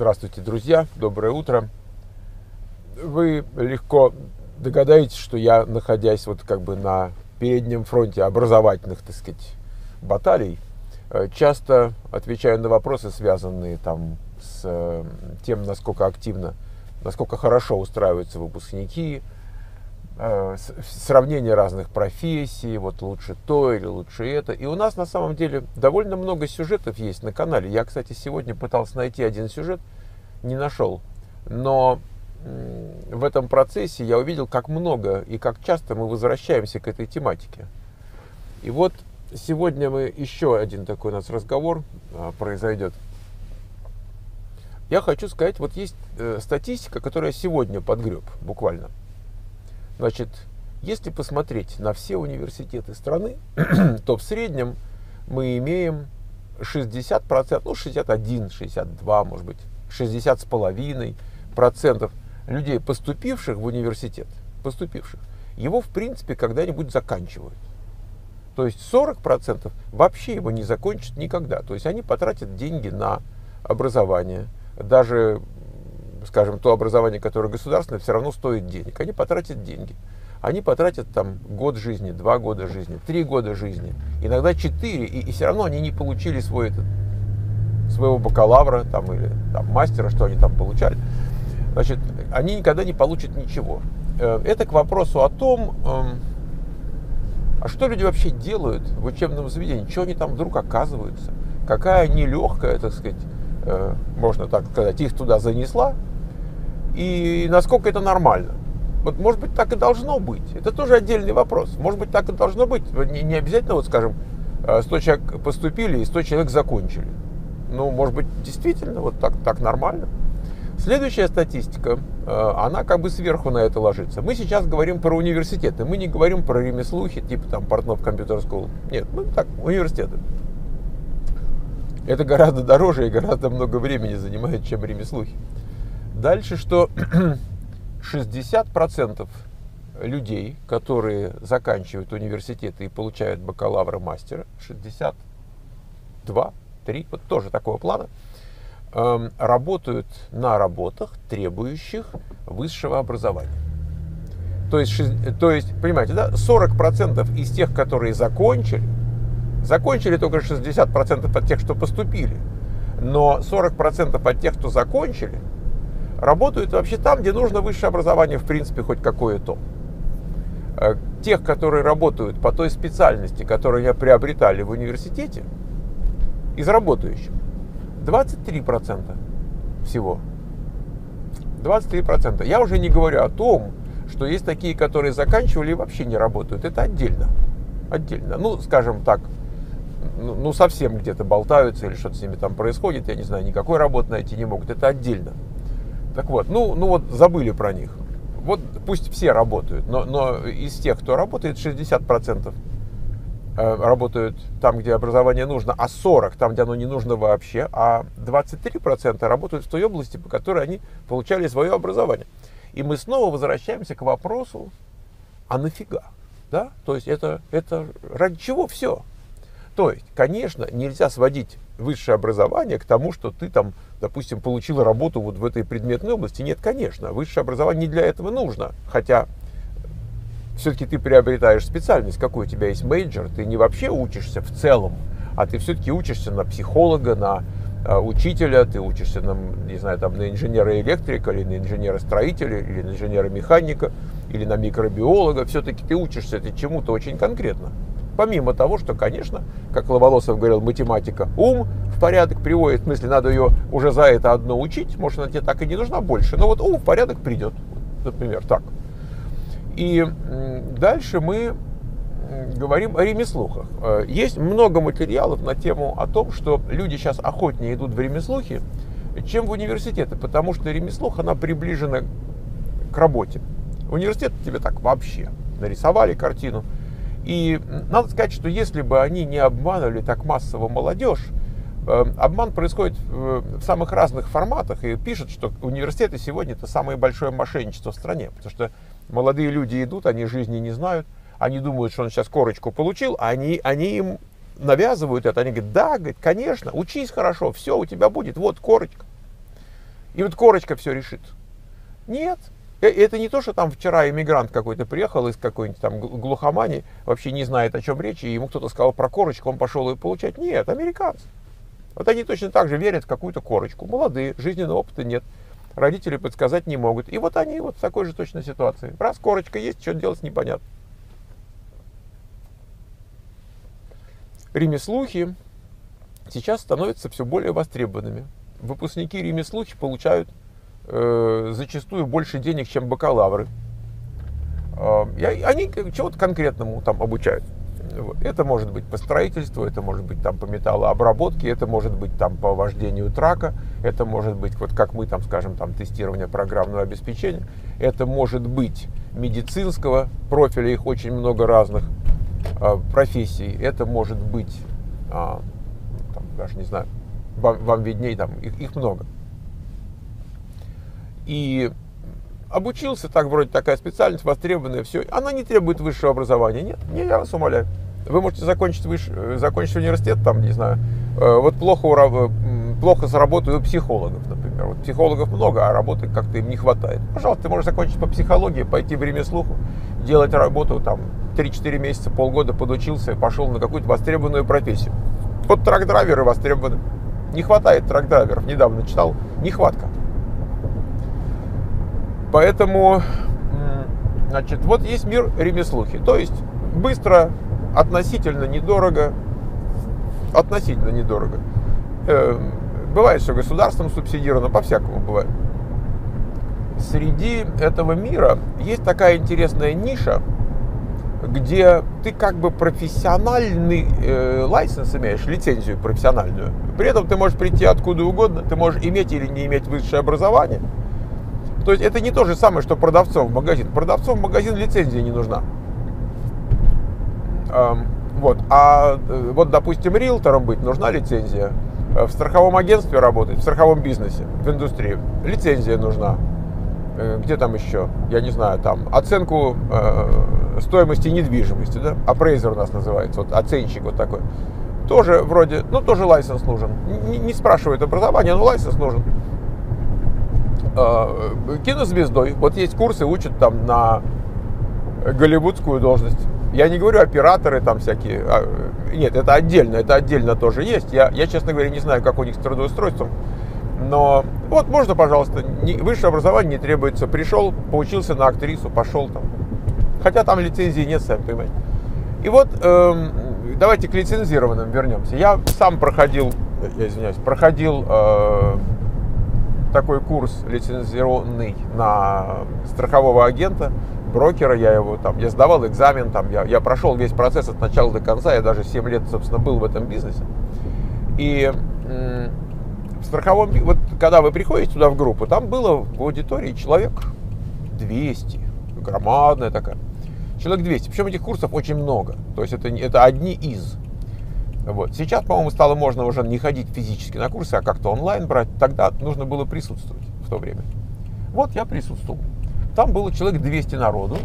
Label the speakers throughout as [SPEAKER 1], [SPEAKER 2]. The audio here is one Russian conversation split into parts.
[SPEAKER 1] Здравствуйте, друзья, доброе утро. Вы легко догадаетесь, что я, находясь вот как бы на переднем фронте образовательных, так сказать, баталий, э, часто отвечаю на вопросы, связанные там с э, тем, насколько активно, насколько хорошо устраиваются выпускники, сравнение разных профессий, вот лучше то или лучше это. И у нас на самом деле довольно много сюжетов есть на канале. Я, кстати, сегодня пытался найти один сюжет, не нашел. Но в этом процессе я увидел, как много и как часто мы возвращаемся к этой тематике. И вот сегодня мы еще один такой у нас разговор а, произойдет. Я хочу сказать, вот есть э, статистика, которую я сегодня подгреб, буквально. Значит, если посмотреть на все университеты страны, то в среднем мы имеем 60%, ну 61, 62, может быть, 60 с половиной процентов людей, поступивших в университет, поступивших, его в принципе когда-нибудь заканчивают. То есть 40% вообще его не закончат никогда. То есть они потратят деньги на образование. Даже, скажем, то образование, которое государственное, все равно стоит денег. Они потратят деньги. Они потратят там год жизни, два года жизни, три года жизни, иногда четыре, и, и все равно они не получили свой этот, своего бакалавра там, или там, мастера, что они там получали значит, они никогда не получат ничего. Э, это к вопросу о том, эм, а что люди вообще делают в учебном заведении, что они там вдруг оказываются, какая нелегкая, так сказать, э, можно так сказать, их туда занесла, и насколько это нормально. Вот, может быть, так и должно быть. Это тоже отдельный вопрос. Может быть, так и должно быть. Не, не обязательно, вот, скажем, 100 э, человек поступили и 100 человек закончили. Ну, может быть, действительно, вот так, так нормально. Следующая статистика, э, она как бы сверху на это ложится. Мы сейчас говорим про университеты, мы не говорим про ремеслухи, типа там Портнов Компьютер School. Нет, мы так, университеты. Это гораздо дороже и гораздо много времени занимает, чем ремеслухи. Дальше, что 60% людей, которые заканчивают университеты и получают бакалавра, мастера, 62, 3, вот тоже такого плана – Эм, работают на работах, требующих высшего образования. То есть, то есть понимаете, да, 40% из тех, которые закончили, закончили только 60% от тех, что поступили, но 40% от тех, кто закончили, работают вообще там, где нужно высшее образование, в принципе, хоть какое-то. Э, тех, которые работают по той специальности, которую они приобретали в университете, из работающих, 23% всего. 23%. Я уже не говорю о том, что есть такие, которые заканчивали и вообще не работают. Это отдельно. Отдельно. Ну, скажем так, ну, ну совсем где-то болтаются или что-то с ними там происходит, я не знаю, никакой работы найти не могут. Это отдельно. Так вот, ну, ну вот забыли про них. Вот пусть все работают, но, но из тех, кто работает, 60% Э, работают там, где образование нужно, а 40 там, где оно не нужно вообще, а 23% работают в той области, по которой они получали свое образование. И мы снова возвращаемся к вопросу, а нафига? Да? То есть это, это ради чего все? То есть, конечно, нельзя сводить высшее образование к тому, что ты там, допустим, получил работу вот в этой предметной области. Нет, конечно, высшее образование не для этого нужно. Хотя все-таки ты приобретаешь специальность, какой у тебя есть major, ты не вообще учишься в целом, а ты все-таки учишься на психолога, на э, учителя, ты учишься на, не знаю, там, на инженера-электрика, или на инженера-строителя, или на инженера-механика, или на микробиолога, все-таки ты учишься это чему-то очень конкретно. Помимо того, что, конечно, как Ломоносов говорил, математика ум в порядок приводит, в смысле, надо ее уже за это одно учить, может, она тебе так и не нужна больше, но вот ум в порядок придет, например, так. И дальше мы говорим о ремеслухах. Э, есть много материалов на тему о том, что люди сейчас охотнее идут в ремеслухи, чем в университеты, потому что ремеслуха, она приближена к работе. Университет тебе так вообще нарисовали картину. И надо сказать, что если бы они не обманывали так массово молодежь, э, обман происходит в самых разных форматах и пишут, что университеты сегодня это самое большое мошенничество в стране, потому что Молодые люди идут, они жизни не знают, они думают, что он сейчас корочку получил, а они, они им навязывают это, они говорят, да, говорит, конечно, учись хорошо, все у тебя будет, вот корочка. И вот корочка все решит. Нет, э, это не то, что там вчера иммигрант какой-то приехал из какой-нибудь там глухомани, вообще не знает, о чем речь, и ему кто-то сказал про корочку, он пошел ее получать. Нет, американцы. Вот они точно так же верят в какую-то корочку. Молодые, жизненного опыта нет. Родители подсказать не могут. И вот они вот в такой же точной ситуации. Раз корочка есть, что делать непонятно. ремеслухи сейчас становятся все более востребованными. Выпускники ремеслухи получают э, зачастую больше денег, чем бакалавры. Э, и они чего-то конкретному там обучают. Это может быть по строительству, это может быть там по металлообработке, это может быть там по вождению трака, это может быть, вот как мы там скажем, там тестирование программного обеспечения, это может быть медицинского профиля, их очень много разных. А, профессий. Это может быть, а, там, даже не знаю, вам, вам видней, там их, их много. И обучился, так вроде такая специальность востребованная, все. Она не требует высшего образования. Нет, не, я вас умоляю. Вы можете закончить, выше, закончить университет, там, не знаю, э, вот плохо, плохо заработаю психологов, например. Вот психологов много, а работы как-то им не хватает. Пожалуйста, ты можешь закончить по психологии, пойти в ремеслуху, делать работу там 3-4 месяца, полгода подучился, пошел на какую-то востребованную профессию. Вот трак-драйверы востребованы. Не хватает трак-драйверов. Недавно читал. Нехватка. Поэтому, значит, вот есть мир ремеслухи. То есть быстро, относительно недорого, относительно недорого. Эм, бывает, что государством субсидировано, по-всякому бывает. Среди этого мира есть такая интересная ниша, где ты как бы профессиональный э, лайсенс имеешь, лицензию профессиональную. При этом ты можешь прийти откуда угодно, ты можешь иметь или не иметь высшее образование. То есть это не то же самое, что продавцом в магазин. Продавцом в магазин лицензия не нужна. Эм, вот. А э, вот, допустим, риэлтором быть нужна лицензия. Э, в страховом агентстве работать, в страховом бизнесе, в индустрии лицензия нужна. Э, где там еще, я не знаю, там оценку э, стоимости недвижимости, да, апрейзер у нас называется, вот оценщик вот такой. Тоже вроде, ну тоже лайсенс нужен. Не, не спрашивает образование, но лайсенс нужен. Э, кинозвездой, вот есть курсы, учат там на голливудскую должность. Я не говорю операторы там всякие. А, нет, это отдельно, это отдельно тоже есть. Я, я, честно говоря, не знаю, как у них с трудоустройством. Но вот можно, пожалуйста, не, высшее образование не требуется. Пришел, поучился на актрису, пошел там. Хотя там лицензии нет, сами понимаете. И вот эм, давайте к лицензированным вернемся. Я сам проходил, я извиняюсь, проходил э, такой курс лицензированный на страхового агента, брокера, я его там, я сдавал экзамен, там, я, я прошел весь процесс от начала до конца, я даже 7 лет, собственно, был в этом бизнесе. И в страховом, вот когда вы приходите туда в группу, там было в аудитории человек 200, громадная такая, человек 200. Причем этих курсов очень много, то есть это, это одни из. Вот. Сейчас, по-моему, стало можно уже не ходить физически на курсы, а как-то онлайн брать. Тогда нужно было присутствовать в то время. Вот я присутствовал. Там было человек 200 народу.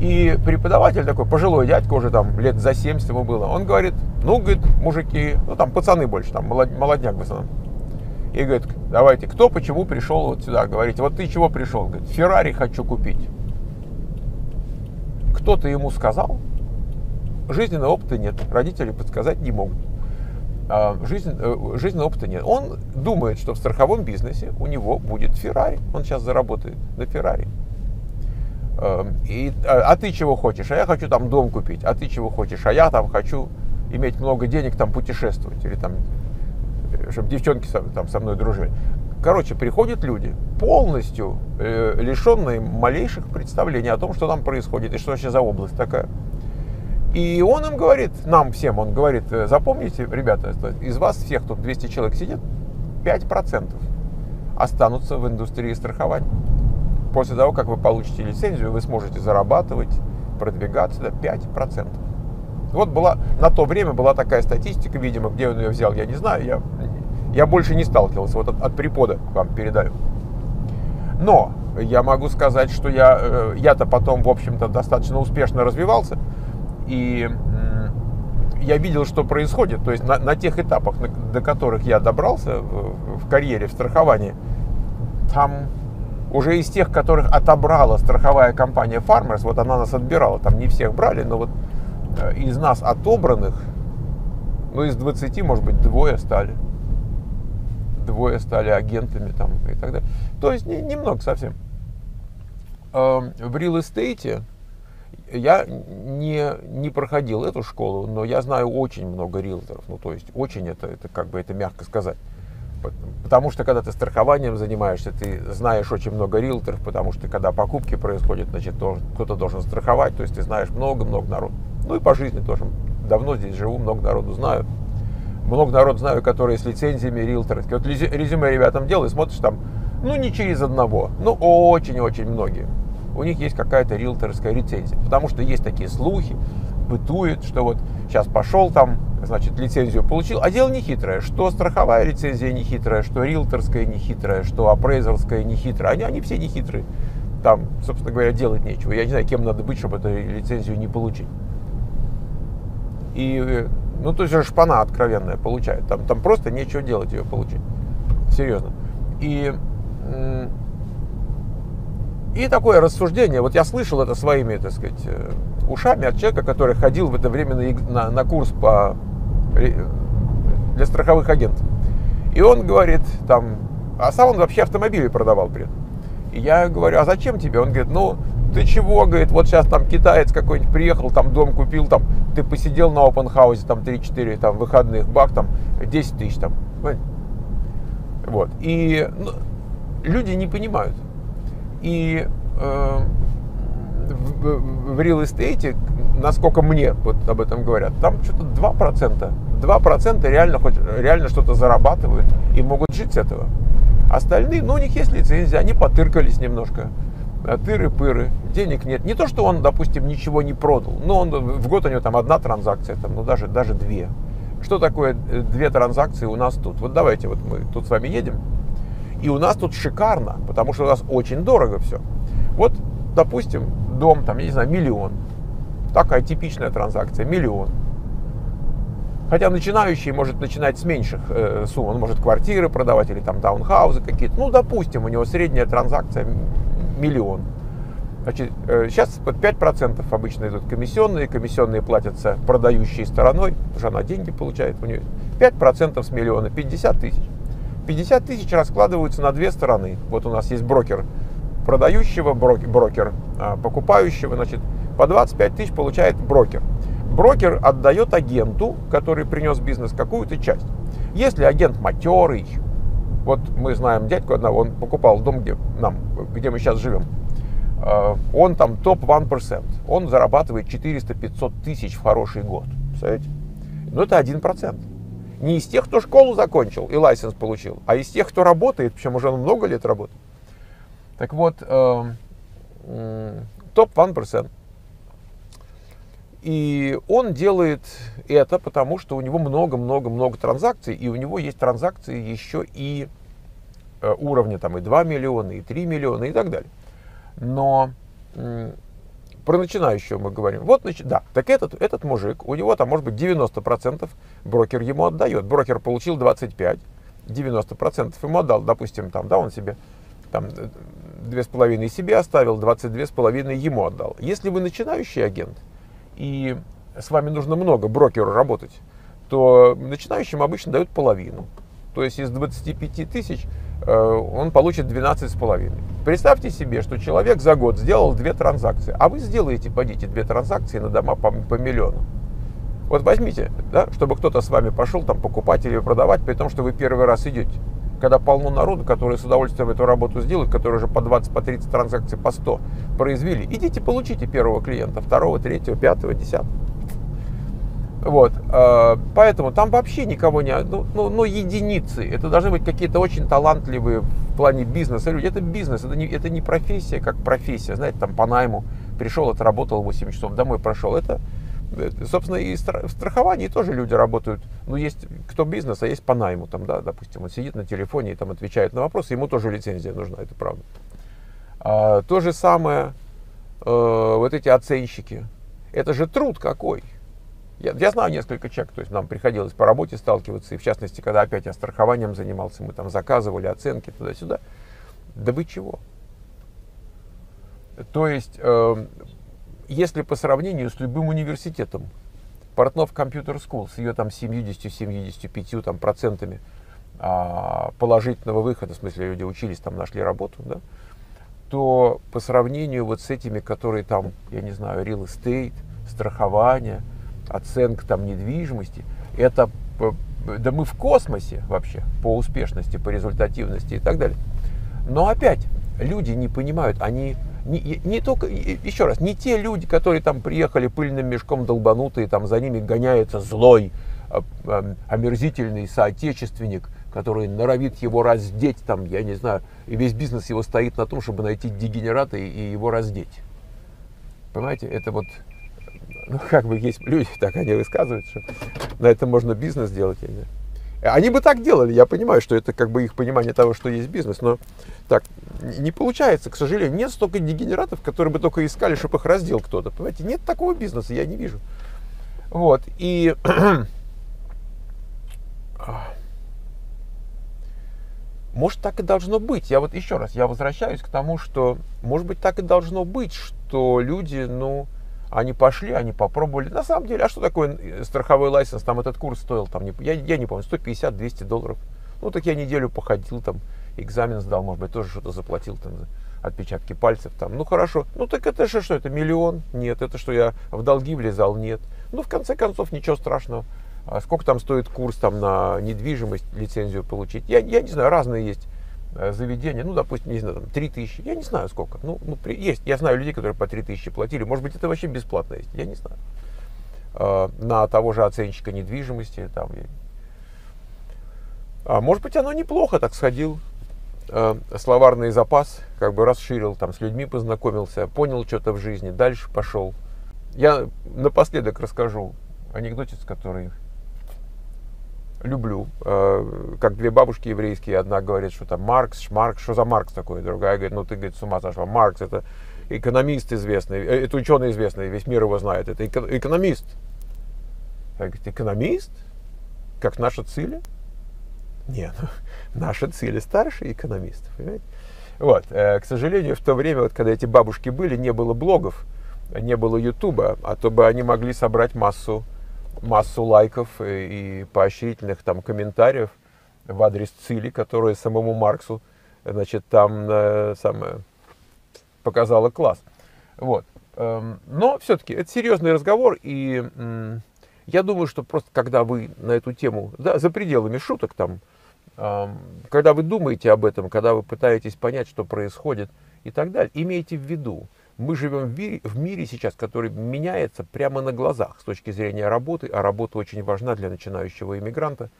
[SPEAKER 1] И преподаватель такой, пожилой дядька, уже там лет за 70 ему было, он говорит, ну, говорит, мужики, ну, там пацаны больше, там молодняк в основном. И говорит, давайте, кто почему пришел вот сюда? Говорите, вот ты чего пришел? Говорит, Феррари хочу купить. Кто-то ему сказал, жизненного опыта нет, родители подсказать не могут. А, жизнь, э, жизненного опыта нет. Он думает, что в страховом бизнесе у него будет Феррари. Он сейчас заработает на Феррари. Эм, и, а, а ты чего хочешь? А я хочу там дом купить. А ты чего хочешь? А я там хочу иметь много денег, там путешествовать. Или там, э, чтобы девчонки со, там со мной дружили. Короче, приходят люди, полностью э, лишенные малейших представлений о том, что там происходит и что вообще за область такая. И он им говорит, нам всем, он говорит, «Э, запомните, ребята, из вас всех, тут 200 человек сидит, 5% останутся в индустрии страхования. После того, как вы получите лицензию, вы сможете зарабатывать, продвигаться до 5%. Вот была, на то время была такая статистика, видимо, где он ее взял, я не знаю, я, я больше не сталкивался, вот от, от припода вам передаю. Но я могу сказать, что я, э, я-то потом, в общем-то, достаточно успешно развивался, и, я видел, что происходит. То есть на, на тех этапах, на, до которых я добрался в, в карьере, в страховании, там уже из тех, которых отобрала страховая компания Farmers, вот она нас отбирала, там не всех брали, но вот э, из нас отобранных, ну из 20, может быть, двое стали. Двое стали агентами там и так далее. То есть не, немного совсем. Эм, в real estate я не, не проходил эту школу, но я знаю очень много риэлторов. Ну, то есть очень это, это как бы это мягко сказать. Потому что когда ты страхованием занимаешься, ты знаешь очень много риэлторов, потому что когда покупки происходят, значит, кто-то должен страховать, то есть ты знаешь много-много народу. Ну и по жизни тоже. Давно здесь живу, много народу знаю. Много народу знаю, которые с лицензиями риэлторы. Вот резюме ребятам делаю, смотришь там, ну не через одного, ну очень-очень многие у них есть какая-то риэлторская лицензия. Потому что есть такие слухи, бытует, что вот сейчас пошел там, значит, лицензию получил. А дело не хитрое, что страховая лицензия не что риэлторская не что апрейзерская не. Они, они все не хитрые. Там, собственно говоря, делать нечего. Я не знаю, кем надо быть, чтобы эту лицензию не получить. И, ну, то есть шпана откровенная получает. Там, там просто нечего делать ее получить. Серьезно. И и такое рассуждение, вот я слышал это своими, так сказать, э, ушами от человека, который ходил в это время на, на, на курс по, для страховых агентов. И он говорит, там, а сам он вообще автомобили продавал при этом. И я говорю, а зачем тебе? Он говорит, ну, ты чего, говорит, вот сейчас там китаец какой-нибудь приехал, там дом купил, там, ты посидел на house, там 3-4 там, выходных, бак, там, 10 тысяч, там, вот. И ну, люди не понимают. И э, в, в real estate, насколько мне вот об этом говорят, там что-то 2%. 2% реально, хоть, реально что-то зарабатывают и могут жить с этого. Остальные, ну, у них есть лицензия, они потыркались немножко. А тыры-пыры, денег нет. Не то, что он, допустим, ничего не продал, но он, в год у него там одна транзакция, там, ну даже, даже две. Что такое э, две транзакции у нас тут? Вот давайте, вот мы тут с вами едем, и у нас тут шикарно, потому что у нас очень дорого все. Вот, допустим, дом, там, я не знаю, миллион. Такая типичная транзакция, миллион. Хотя начинающий может начинать с меньших э, сумм. Он может квартиры продавать или там таунхаузы какие-то. Ну, допустим, у него средняя транзакция миллион. Значит, сейчас под 5% обычно идут комиссионные. Комиссионные платятся продающей стороной, потому что она деньги получает у нее. 5% с миллиона, 50 тысяч. 50 тысяч раскладываются на две стороны. Вот у нас есть брокер продающего, брокер а, покупающего. Значит, по 25 тысяч получает брокер. Брокер отдает агенту, который принес бизнес, какую-то часть. Если агент матерый, вот мы знаем дядьку одного, он покупал дом, где, нам, где мы сейчас живем, а, он там топ-1%, он зарабатывает 400-500 тысяч в хороший год. Представляете? Ну, это 1% не из тех, кто школу закончил и лайсенс получил, а из тех, кто работает, причем уже много лет работает. Так вот, э, э, топ-1%. И он делает это, потому что у него много-много-много транзакций, и у него есть транзакции еще и э, уровня там и 2 миллиона, и 3 миллиона, и так далее. Но про начинающего мы говорим. Вот, значит, да, так этот, этот мужик, у него там может быть 90% брокер ему отдает. Брокер получил 25, 90% ему отдал, допустим, там, да, он себе там две с половиной себе оставил, 22 с половиной ему отдал. Если вы начинающий агент, и с вами нужно много брокеру работать, то начинающим обычно дают половину. То есть из 25 тысяч э, он получит 12 с половиной. Представьте себе, что человек за год сделал две транзакции, а вы сделаете, пойдите, две транзакции на дома по, по миллиону. Вот возьмите, да, чтобы кто-то с вами пошел там покупать или продавать, при том, что вы первый раз идете. Когда полно народу, которые с удовольствием эту работу сделают, которые уже по 20, по 30 транзакций, по 100 произвели, идите получите первого клиента, второго, третьего, пятого, десятого. Вот, э, поэтому там вообще никого не, ну, ну, ну, единицы. Это должны быть какие-то очень талантливые в плане бизнеса люди. Это бизнес, это не, это не профессия, как профессия. Знаете, там по найму пришел, отработал 8 часов, домой прошел. Это, собственно, и в страховании тоже люди работают. Ну, есть кто бизнес, а есть по найму. Там, да, допустим, он сидит на телефоне и там отвечает на вопросы, ему тоже лицензия нужна, это правда. А, то же самое, э, вот эти оценщики. Это же труд какой Я, я знаю несколько человек, то есть нам приходилось по работе сталкиваться, и в частности, когда опять я страхованием занимался, мы там заказывали оценки туда-сюда. Да вы чего? То есть, э, если по сравнению с любым университетом, Портнов Computer School с ее там 70-75 там, процентами а, положительного выхода, в смысле люди учились, там нашли работу, да, то по сравнению вот с этими, которые там, я не знаю, real estate, страхование, оценка там недвижимости, это, да мы в космосе вообще по успешности, по результативности и так далее. Но опять, люди не понимают, они не, не только, еще раз, не те люди, которые там приехали пыльным мешком долбанутые, там за ними гоняется злой, а, омерзительный соотечественник, который норовит его раздеть, там, я не знаю, и весь бизнес его стоит на том, чтобы найти дегенерата и, и его раздеть. Понимаете, это вот, ну, как бы есть люди, так они высказывают, что на этом можно бизнес делать. Они бы так делали, я понимаю, что это как бы их понимание того, что есть бизнес, но так не получается, к сожалению. Нет столько дегенератов, которые бы только искали, чтобы их раздел кто-то. Понимаете, нет такого бизнеса, я не вижу. Вот, и... Может, так и должно быть. Я вот еще раз, я возвращаюсь к тому, что, может быть, так и должно быть, что люди, ну, они пошли, они попробовали. На самом деле, а что такое э, страховой лайсенс? Там этот курс стоил, там, я, я не помню, 150-200 долларов. Ну, так я неделю походил, там, экзамен сдал, может быть, тоже что-то заплатил, там, отпечатки пальцев, там. Ну, хорошо. Ну, так это же что, это миллион? Нет. Это что, я в долги влезал? Нет. Ну, в конце концов, ничего страшного. А сколько там стоит курс там на недвижимость, лицензию получить? Я, я не знаю, разные есть заведение, ну, допустим, не знаю, там, 3 тысячи, я не знаю сколько, ну, ну есть, я знаю людей, которые по 3 тысячи платили, может быть, это вообще бесплатно есть, я не знаю, э, на того же оценщика недвижимости, там, а может быть, оно неплохо так сходил, э, словарный запас, как бы расширил, там, с людьми познакомился, понял что-то в жизни, дальше пошел. Я напоследок расскажу анекдотец, который люблю. Э, как две бабушки еврейские, одна говорит, что там Маркс, Шмаркс, что за Маркс такой, другая говорит, ну ты, говорит, с ума сошла. Маркс это экономист известный, э, это ученый известный, весь мир его знает, это экономист. Я говорю, экономист? Как наша цели? Нет, ну, наша цель старше экономистов, понимаете? Вот, э, к сожалению, в то время, вот, когда эти бабушки были, не было блогов, не было ютуба, а то бы они могли собрать массу массу лайков и поощрительных там комментариев в адрес Цили, которая самому Марксу, значит, там э, самое, показала класс. Вот. Эм, но все-таки это серьезный разговор, и я думаю, что просто когда вы на эту тему, да, за пределами шуток там, э, когда вы думаете об этом, когда вы пытаетесь понять, что происходит и так далее, имейте в виду, мы живем в мире, в мире сейчас, который меняется прямо на глазах с точки зрения работы, а работа очень важна для начинающего иммигранта.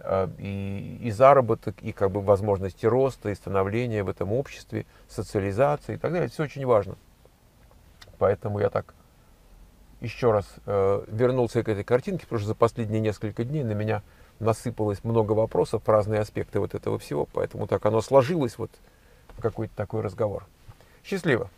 [SPEAKER 1] А, и, и заработок, и как бы возможности роста, и становления в этом обществе, социализации и так далее. Все очень важно. Поэтому я так еще раз э, вернулся к этой картинке, потому что за последние несколько дней на меня насыпалось много вопросов, разные аспекты вот этого всего, поэтому так оно сложилось вот какой-то такой разговор. Счастливо!